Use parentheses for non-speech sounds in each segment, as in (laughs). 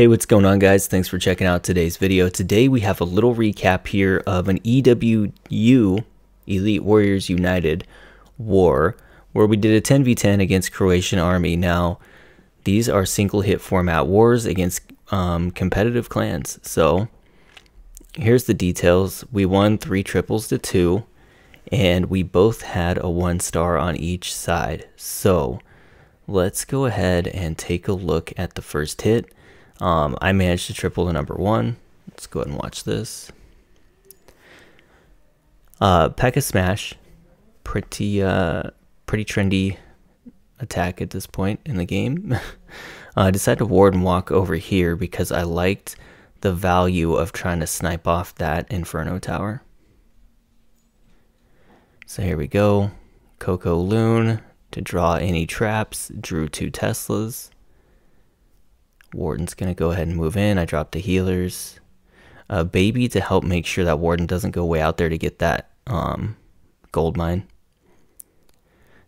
Hey, what's going on guys? Thanks for checking out today's video. Today we have a little recap here of an EWU, Elite Warriors United, war, where we did a 10v10 against Croatian Army. Now, these are single hit format wars against um, competitive clans. So, here's the details. We won three triples to two, and we both had a one star on each side. So, let's go ahead and take a look at the first hit. Um, I managed to triple the number one. Let's go ahead and watch this. Uh, P.E.K.K.A Smash, pretty uh, pretty trendy attack at this point in the game. (laughs) uh, I decided to warden walk over here because I liked the value of trying to snipe off that Inferno Tower. So here we go. Coco Loon to draw any traps, drew two Teslas. Warden's going to go ahead and move in. I dropped the healers. Uh, baby to help make sure that Warden doesn't go way out there to get that um, gold mine.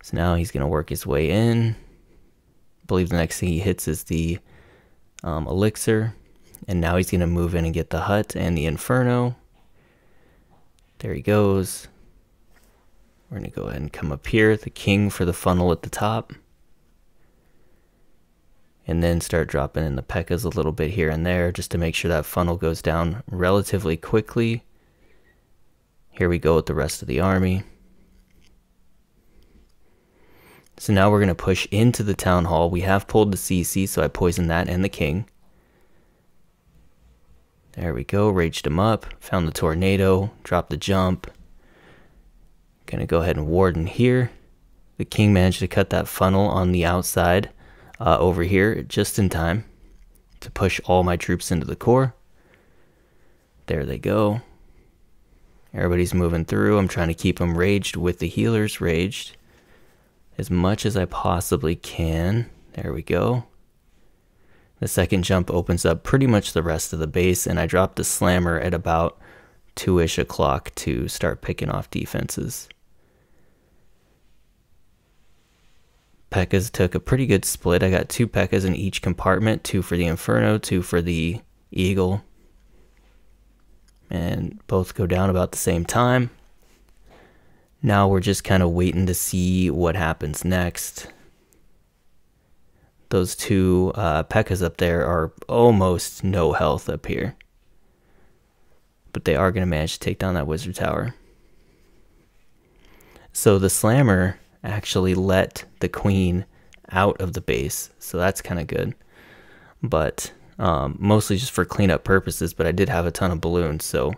So now he's going to work his way in. I believe the next thing he hits is the um, elixir. And now he's going to move in and get the hut and the inferno. There he goes. We're going to go ahead and come up here. The king for the funnel at the top and then start dropping in the P.E.K.K.As a little bit here and there just to make sure that funnel goes down relatively quickly. Here we go with the rest of the army. So now we're going to push into the town hall. We have pulled the CC, so I poisoned that and the king. There we go, raged him up, found the tornado, dropped the jump. Gonna go ahead and warden here. The king managed to cut that funnel on the outside uh, over here just in time to push all my troops into the core. There they go. Everybody's moving through. I'm trying to keep them raged with the healers raged as much as I possibly can. There we go. The second jump opens up pretty much the rest of the base, and I drop the slammer at about 2-ish o'clock to start picking off defenses. P.E.K.K.As took a pretty good split. I got two P.E.K.K.As in each compartment, two for the Inferno, two for the Eagle. And both go down about the same time. Now we're just kind of waiting to see what happens next. Those two uh, P.E.K.K.As up there are almost no health up here. But they are going to manage to take down that Wizard Tower. So the Slammer actually let the queen out of the base, so that's kind of good. But um, mostly just for cleanup purposes, but I did have a ton of balloons, so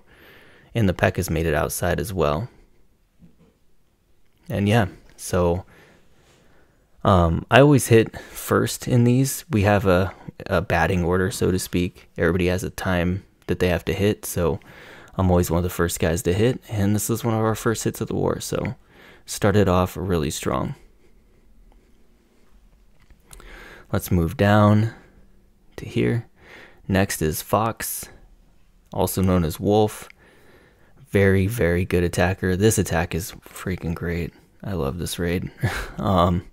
and the P.E.K.K.A has made it outside as well. And yeah, so um, I always hit first in these. We have a, a batting order, so to speak. Everybody has a time that they have to hit, so I'm always one of the first guys to hit, and this is one of our first hits of the war, so started off really strong. Let's move down to here. Next is Fox, also known as Wolf. Very, very good attacker. This attack is freaking great. I love this raid. (laughs) um,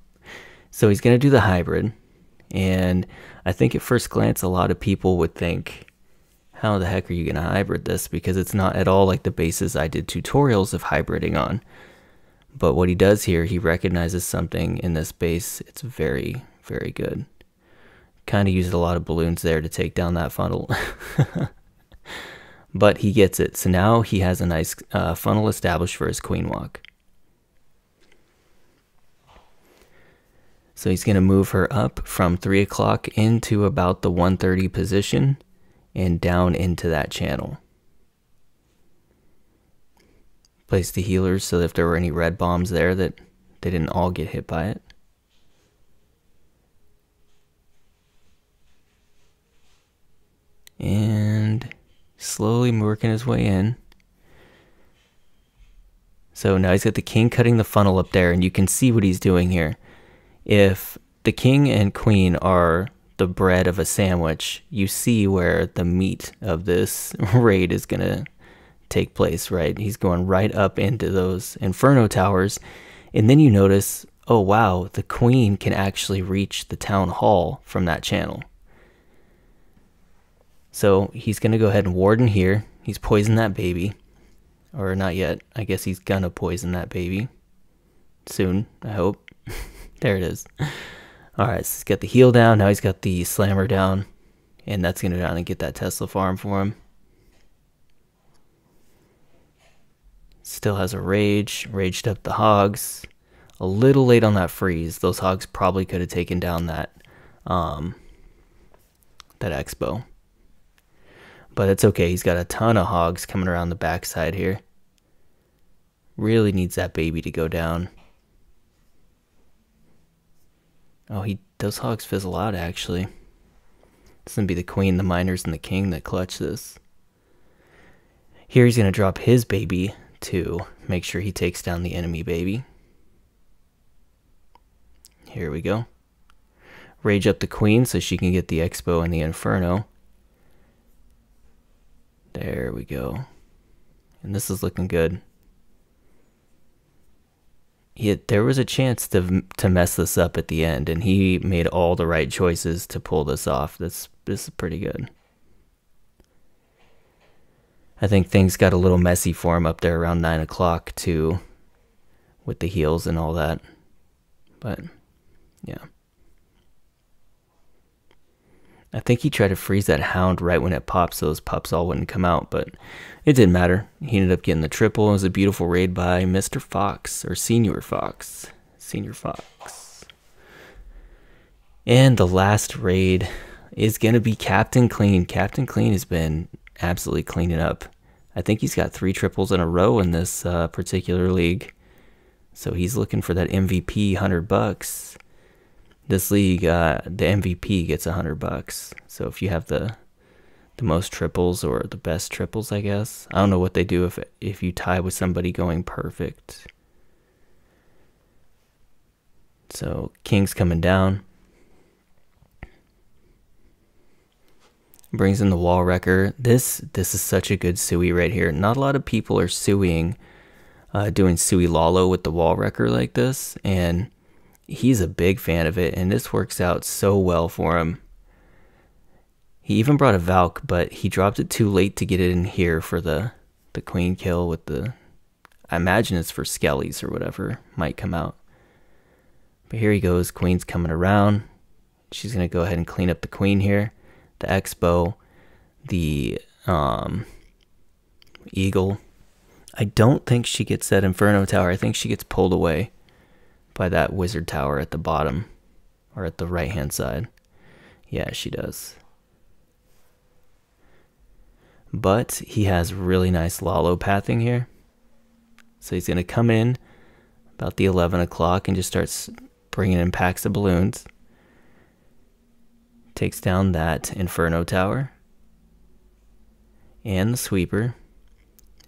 so he's going to do the hybrid. And I think at first glance, a lot of people would think, how the heck are you going to hybrid this? Because it's not at all like the bases I did tutorials of hybriding on. But what he does here, he recognizes something in this base. It's very, very good. Kind of used a lot of balloons there to take down that funnel. (laughs) but he gets it. So now he has a nice uh, funnel established for his queen walk. So he's going to move her up from 3 o'clock into about the 1.30 position and down into that channel place the healers so that if there were any red bombs there that they didn't all get hit by it. And slowly working his way in. So now he's got the king cutting the funnel up there, and you can see what he's doing here. If the king and queen are the bread of a sandwich, you see where the meat of this (laughs) raid is going to take place, right? He's going right up into those inferno towers. And then you notice, oh wow, the queen can actually reach the town hall from that channel. So he's going to go ahead and warden here. He's poisoned that baby. Or not yet. I guess he's going to poison that baby. Soon, I hope. (laughs) there it is. Alright, so he's got the heal down. Now he's got the slammer down. And that's going to go down and get that Tesla farm for him. Still has a rage. Raged up the hogs. A little late on that freeze. Those hogs probably could have taken down that um, that expo. But it's okay. He's got a ton of hogs coming around the backside here. Really needs that baby to go down. Oh, he those hogs fizzle out actually. It's gonna be the queen, the miners, and the king that clutch this. Here he's gonna drop his baby to make sure he takes down the enemy baby. Here we go. Rage up the queen so she can get the expo and the inferno. There we go. And this is looking good. Yet there was a chance to to mess this up at the end, and he made all the right choices to pull this off. This this is pretty good. I think things got a little messy for him up there around nine o'clock too, with the heals and all that. But yeah. I think he tried to freeze that hound right when it popped so those pups all wouldn't come out, but it didn't matter. He ended up getting the triple. It was a beautiful raid by Mr. Fox, or Senior Fox. Senior Fox. And the last raid is going to be Captain Clean. Captain Clean has been absolutely cleaning up. I think he's got three triples in a row in this uh, particular league. So he's looking for that MVP 100 bucks this league, uh, the MVP gets a hundred bucks. So if you have the the most triples or the best triples, I guess. I don't know what they do if if you tie with somebody going perfect. So King's coming down. Brings in the wall wrecker. This this is such a good Sui right here. Not a lot of people are suing, uh, doing Sui Lalo with the wall wrecker like this, and he's a big fan of it, and this works out so well for him. He even brought a Valk, but he dropped it too late to get it in here for the, the queen kill with the... I imagine it's for Skellies or whatever might come out. But here he goes. Queen's coming around. She's going to go ahead and clean up the queen here. The Expo. The um, Eagle. I don't think she gets that Inferno Tower. I think she gets pulled away by that wizard tower at the bottom or at the right hand side. Yeah, she does. But he has really nice Lalo pathing here. So he's going to come in about the 11 o'clock and just starts bringing in packs of balloons. Takes down that Inferno Tower and the Sweeper.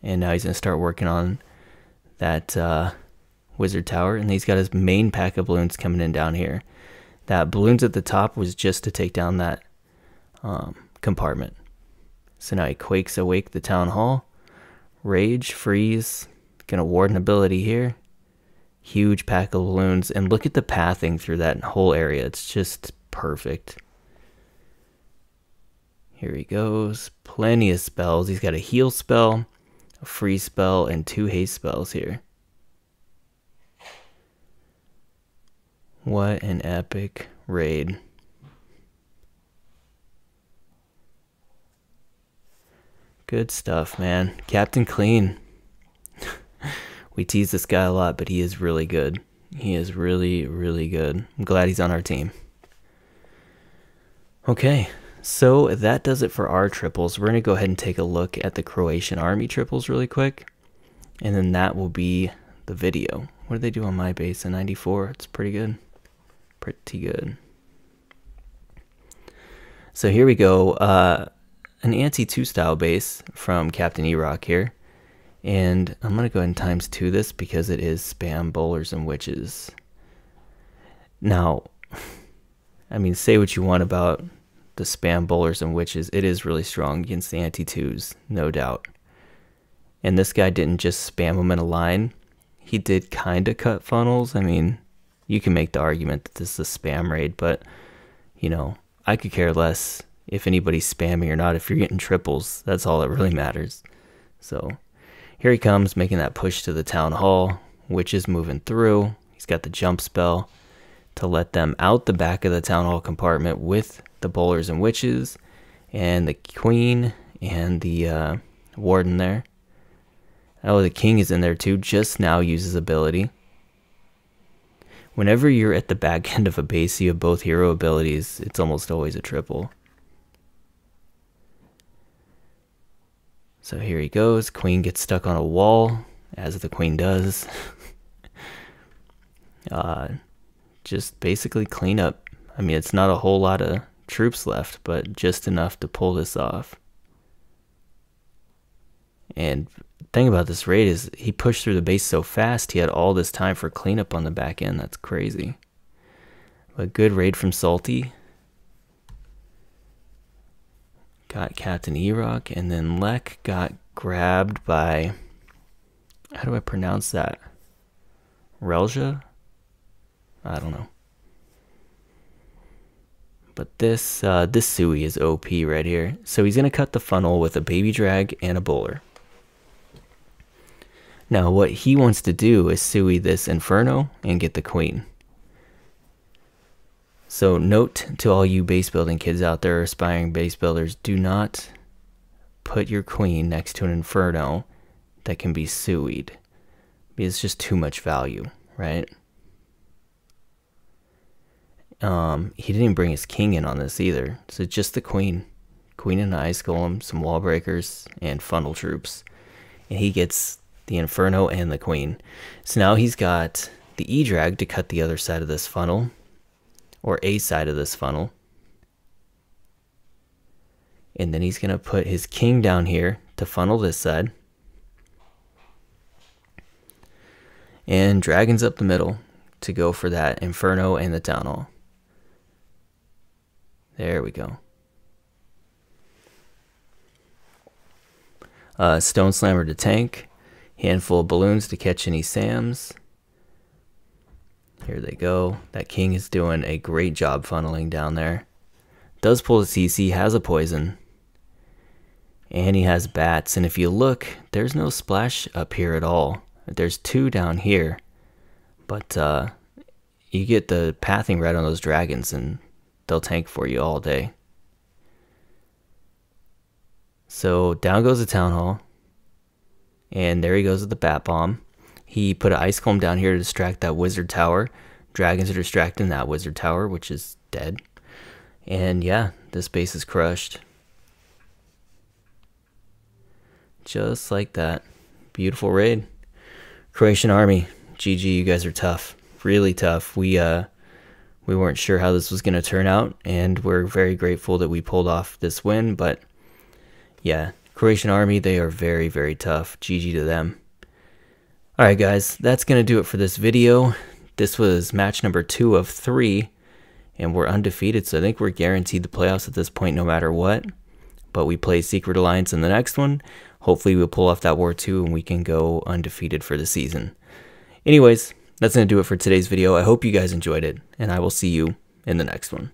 And now he's going to start working on that uh, Wizard Tower, and he's got his main pack of balloons coming in down here. That balloons at the top was just to take down that um, compartment. So now he quakes awake the town hall. Rage, freeze, gonna warden ability here. Huge pack of balloons, and look at the pathing through that whole area. It's just perfect. Here he goes. Plenty of spells. He's got a heal spell, a free spell, and two haste spells here. What an epic raid. Good stuff, man. Captain Clean. (laughs) we tease this guy a lot, but he is really good. He is really, really good. I'm glad he's on our team. Okay, so that does it for our triples. We're going to go ahead and take a look at the Croatian army triples really quick. And then that will be the video. What do they do on my base? A 94. It's pretty good pretty good. So here we go. Uh, an anti 2 style base from Captain E-Rock here. And I'm going to go ahead and times 2 this because it is spam bowlers and witches. Now, (laughs) I mean, say what you want about the spam bowlers and witches. It is really strong against the anti 2s, no doubt. And this guy didn't just spam them in a line. He did kind of cut funnels. I mean, you can make the argument that this is a spam raid, but you know, I could care less if anybody's spamming or not. If you're getting triples, that's all that really matters. So here he comes, making that push to the town hall. Witch is moving through. He's got the jump spell to let them out the back of the town hall compartment with the bowlers and witches and the queen and the uh, warden there. Oh, the king is in there too. Just now uses ability. Whenever you're at the back (laughs) end of a base, you have both hero abilities. It's almost always a triple. So here he goes. Queen gets stuck on a wall, as the queen does. (laughs) uh, just basically clean up. I mean, it's not a whole lot of troops left, but just enough to pull this off. And thing about this raid is he pushed through the base so fast, he had all this time for cleanup on the back end. That's crazy. But good raid from Salty. got Captain Erock, and then Lek got grabbed by. How do I pronounce that? Relja? I don't know. But this uh, this Sui is OP right here. So he's gonna cut the funnel with a baby drag and a bowler. Now what he wants to do is Sui this Inferno and get the queen. So note to all you base building kids out there, aspiring base builders, do not put your queen next to an inferno that can be suied. It's just too much value, right? Um, he didn't bring his king in on this either. So just the queen. Queen and ice golem, some wall breakers, and funnel troops. And he gets the inferno and the queen. So now he's got the E-drag to cut the other side of this funnel or a side of this funnel. And then he's going to put his king down here to funnel this side. And dragons up the middle to go for that Inferno and the Town Hall. There we go. Uh, Stone Slammer to tank. Handful of balloons to catch any Sams. Here they go. That king is doing a great job funneling down there. Does pull a CC, has a poison. And he has bats. And if you look, there's no splash up here at all. There's two down here. But uh, you get the pathing right on those dragons and they'll tank for you all day. So down goes the town hall. And there he goes with the bat bomb. He put an ice golem down here to distract that wizard tower. Dragons are distracting that wizard tower, which is dead. And yeah, this base is crushed. Just like that. Beautiful raid. Croatian army. GG, you guys are tough. Really tough. We uh we weren't sure how this was going to turn out and we're very grateful that we pulled off this win, but yeah, Croatian army, they are very very tough. GG to them. Alright guys, that's going to do it for this video. This was match number two of three, and we're undefeated, so I think we're guaranteed the playoffs at this point no matter what. But we play Secret Alliance in the next one. Hopefully we'll pull off that War 2 and we can go undefeated for the season. Anyways, that's going to do it for today's video. I hope you guys enjoyed it, and I will see you in the next one.